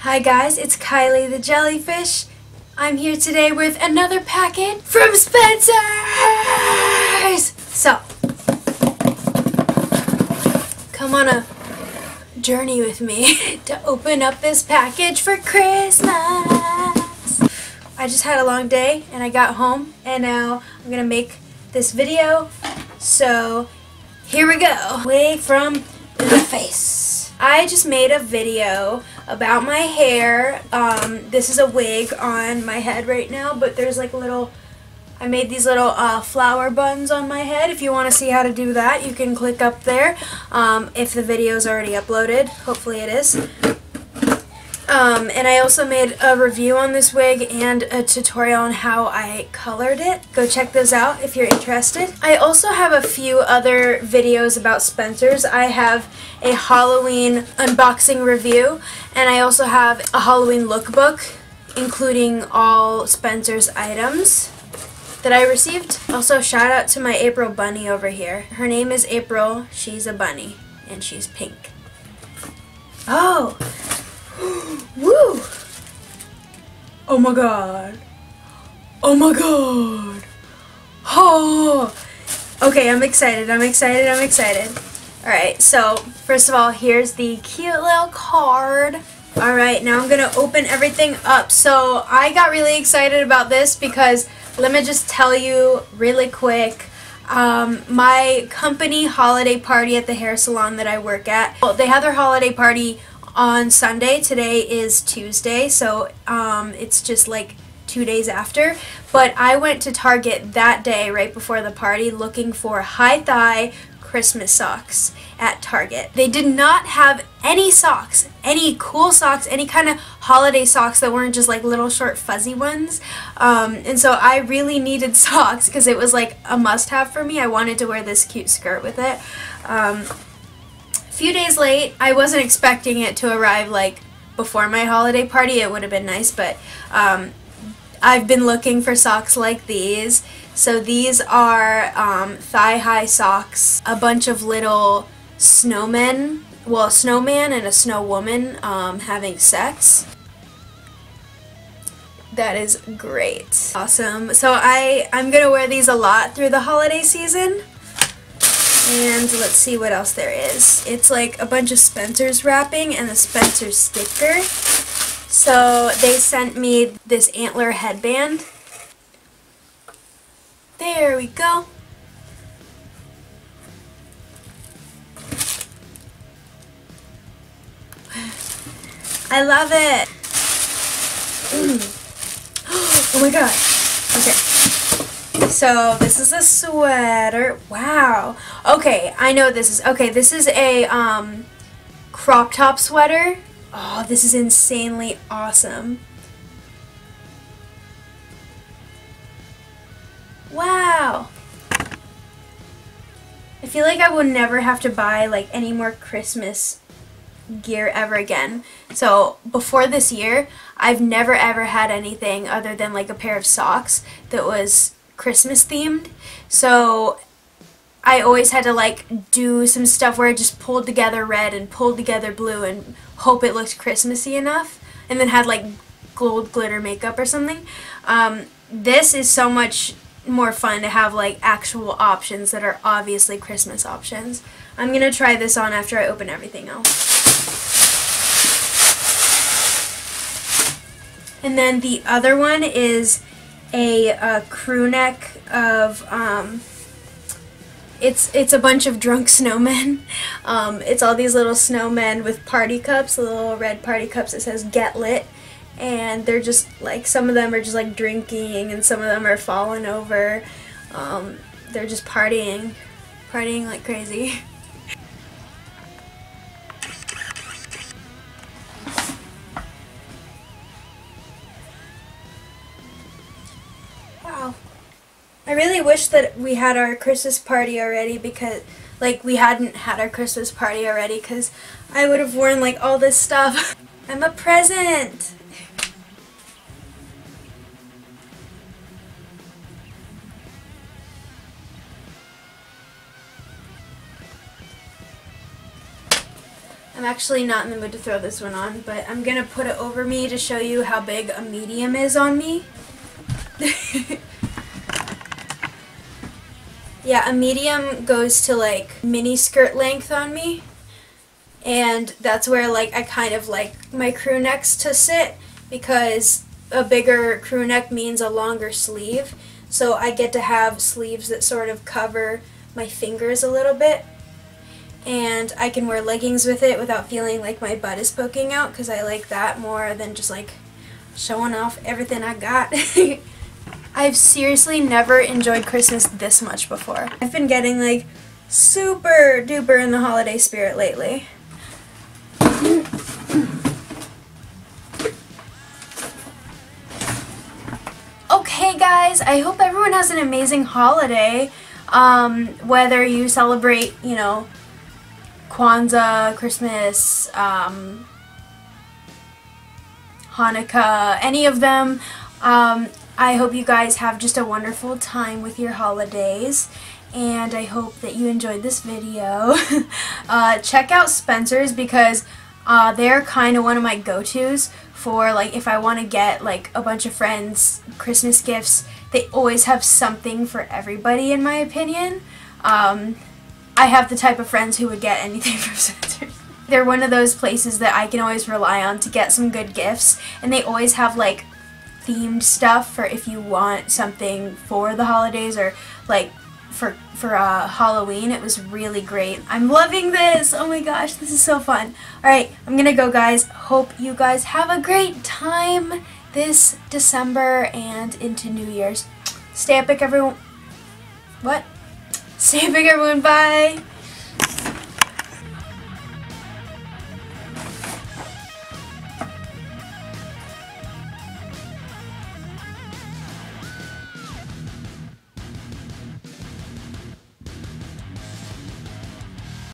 Hi guys, it's Kylie the Jellyfish. I'm here today with another packet from Spencer's! So, come on a journey with me to open up this package for Christmas. I just had a long day and I got home and now I'm gonna make this video. So, here we go. Away from the face. I just made a video about my hair. Um, this is a wig on my head right now, but there's like little, I made these little uh, flower buns on my head. If you want to see how to do that, you can click up there. Um, if the video is already uploaded, hopefully it is. Um, and I also made a review on this wig and a tutorial on how I colored it. Go check those out if you're interested. I also have a few other videos about Spencer's. I have a Halloween unboxing review and I also have a Halloween lookbook including all Spencer's items that I received. Also shout out to my April bunny over here. Her name is April. She's a bunny and she's pink. Oh! Woo! Oh my god. Oh my god. Oh! Okay, I'm excited. I'm excited. I'm excited. Alright, so first of all, here's the cute little card. Alright, now I'm going to open everything up. So I got really excited about this because let me just tell you really quick. Um, my company holiday party at the hair salon that I work at, well, they had their holiday party on Sunday. Today is Tuesday, so um, it's just like two days after. But I went to Target that day, right before the party, looking for high thigh Christmas socks at Target. They did not have any socks, any cool socks, any kind of holiday socks that weren't just like little short fuzzy ones. Um, and so I really needed socks because it was like a must have for me. I wanted to wear this cute skirt with it. Um, few days late. I wasn't expecting it to arrive like before my holiday party. It would have been nice, but um, I've been looking for socks like these. So these are um, thigh-high socks, a bunch of little snowmen, well, a snowman and a snow woman um, having sex. That is great. Awesome. So I, I'm going to wear these a lot through the holiday season. And let's see what else there is. It's like a bunch of Spencer's wrapping and a Spencer sticker. So they sent me this antler headband. There we go. I love it. Oh my god. Okay. So this is a sweater. Wow. Okay, I know this is. Okay, this is a um, crop top sweater. Oh, this is insanely awesome. Wow. I feel like I will never have to buy like any more Christmas gear ever again. So before this year, I've never ever had anything other than like a pair of socks that was Christmas themed. So I always had to like do some stuff where I just pulled together red and pulled together blue and hope it looked Christmassy enough and then had like gold glitter makeup or something. Um, this is so much more fun to have like actual options that are obviously Christmas options. I'm going to try this on after I open everything else. And then the other one is a, a crew neck of um, it's it's a bunch of drunk snowmen. Um, it's all these little snowmen with party cups, little red party cups that says "Get Lit," and they're just like some of them are just like drinking, and some of them are falling over. Um, they're just partying, partying like crazy. I really wish that we had our Christmas party already because, like, we hadn't had our Christmas party already because I would have worn, like, all this stuff. I'm a present! I'm actually not in the mood to throw this one on, but I'm going to put it over me to show you how big a medium is on me. yeah, a medium goes to like mini skirt length on me. And that's where like I kind of like my crew necks to sit because a bigger crew neck means a longer sleeve. So I get to have sleeves that sort of cover my fingers a little bit. And I can wear leggings with it without feeling like my butt is poking out because I like that more than just like showing off everything I got. I've seriously never enjoyed Christmas this much before. I've been getting like super duper in the holiday spirit lately. Okay guys, I hope everyone has an amazing holiday. Um, whether you celebrate, you know, Kwanzaa, Christmas, um, Hanukkah, any of them. Um, I hope you guys have just a wonderful time with your holidays and I hope that you enjoyed this video. uh, check out Spencer's because uh, they're kind of one of my go-tos for like if I want to get like a bunch of friends Christmas gifts. They always have something for everybody in my opinion. Um, I have the type of friends who would get anything from Spencer's. They're one of those places that I can always rely on to get some good gifts and they always have like themed stuff for if you want something for the holidays or like for for uh, Halloween. It was really great. I'm loving this. Oh my gosh, this is so fun. All right, I'm gonna go, guys. Hope you guys have a great time this December and into New Year's. Stay epic, everyone. What? Stay epic, everyone. Bye.